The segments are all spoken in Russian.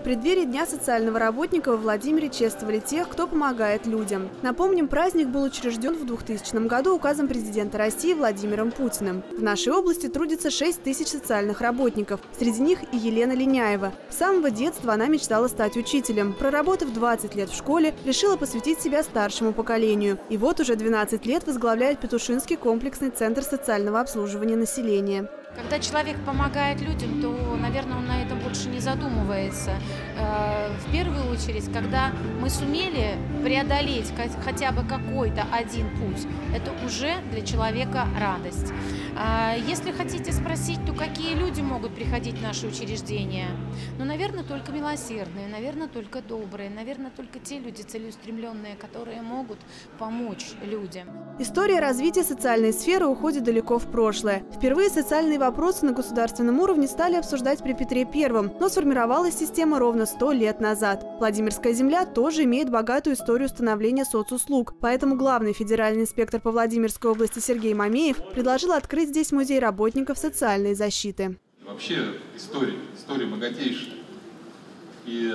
В преддверии Дня социального работника во Владимире чествовали тех, кто помогает людям. Напомним, праздник был учрежден в 2000 году указом президента России Владимиром Путиным. В нашей области трудится 6 тысяч социальных работников. Среди них и Елена Линяева. С самого детства она мечтала стать учителем. Проработав 20 лет в школе, решила посвятить себя старшему поколению. И вот уже 12 лет возглавляет Петушинский комплексный центр социального обслуживания населения. Когда человек помогает людям, то, наверное, больше не задумывается. Э, в первую очередь, когда мы сумели преодолеть хотя бы какой-то один путь, это уже для человека радость. А если хотите спросить, то какие люди могут приходить в наши учреждения? Ну, наверное, только милосердные, наверное, только добрые, наверное, только те люди целеустремленные, которые могут помочь людям. История развития социальной сферы уходит далеко в прошлое. Впервые социальные вопросы на государственном уровне стали обсуждать при Петре Первом, но сформировалась система ровно сто лет назад. Владимирская земля тоже имеет богатую историю становления соцуслуг, поэтому главный федеральный инспектор по Владимирской области Сергей Мамеев предложил открыть здесь музей работников социальной защиты. Вообще история, история богатейшая. И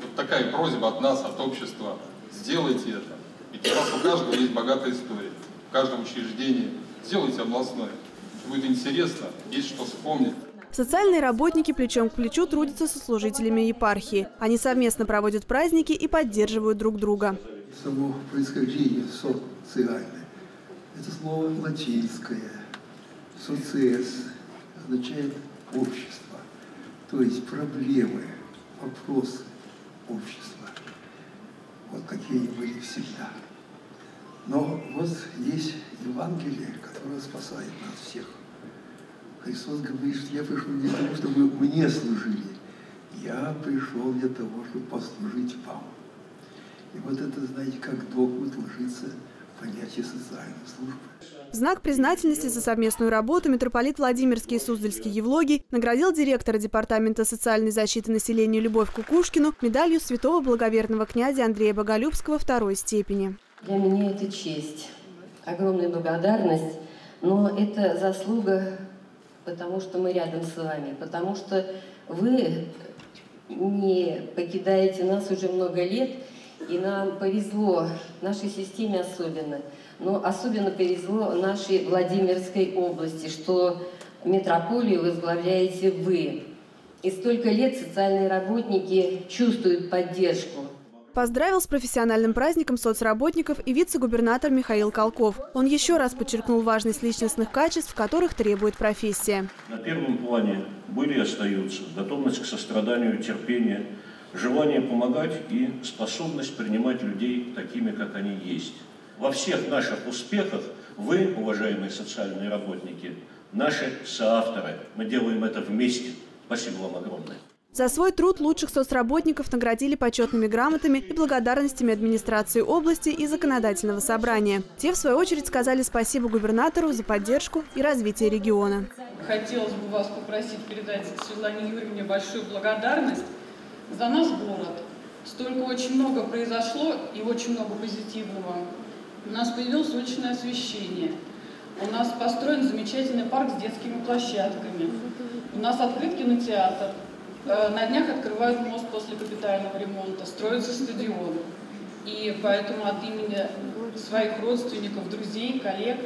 вот такая просьба от нас, от общества, сделайте это. Ведь у вас у каждого есть богатая история, в каждом учреждении. Сделайте областное. Будет интересно, есть что вспомнить. Социальные работники плечом к плечу трудятся со служителями епархии. Они совместно проводят праздники и поддерживают друг друга. Само происхождение социальное это слово латинское. Социес означает общество, то есть проблемы, вопросы общества. Вот какие они были всегда. Но вот есть Евангелие, которое спасает нас всех. Христос говорит, что я пришел не для того, чтобы мне служили. Я пришел для того, чтобы послужить вам. И вот это, знаете, как догмат ложится понятие социальной службы. В знак признательности за совместную работу митрополит Владимирский и Суздальский Евлогий наградил директора Департамента социальной защиты населения Любовь Кукушкину медалью святого благоверного князя Андрея Боголюбского второй степени. Для меня это честь, огромная благодарность, но это заслуга, потому что мы рядом с вами, потому что вы не покидаете нас уже много лет – и нам повезло, нашей системе особенно, но особенно повезло нашей Владимирской области, что метрополию возглавляете вы. И столько лет социальные работники чувствуют поддержку. Поздравил с профессиональным праздником соцработников и вице-губернатор Михаил Колков. Он еще раз подчеркнул важность личностных качеств, которых требует профессия. На первом плане были и остаются готовность к состраданию, терпение, желание помогать и способность принимать людей такими, как они есть. Во всех наших успехах вы, уважаемые социальные работники, наши соавторы. Мы делаем это вместе. Спасибо вам огромное. За свой труд лучших соцработников наградили почетными грамотами и благодарностями администрации области и законодательного собрания. Те, в свою очередь, сказали спасибо губернатору за поддержку и развитие региона. Хотелось бы вас попросить передать Светлане Юрьевне большую благодарность за наш город. Столько очень много произошло и очень много позитивного. У нас появилось уличное освещение. У нас построен замечательный парк с детскими площадками. У нас открыт кинотеатр. Э, на днях открывают мост после капитального ремонта. Строится стадион. И поэтому от имени своих родственников, друзей, коллег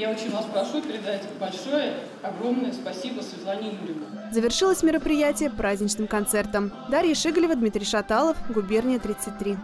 я очень вас прошу передать большое, огромное спасибо Светлане Юрьевне. Завершилось мероприятие праздничным концертом. Дарья Шигалева, Дмитрий Шаталов, Губерния 33.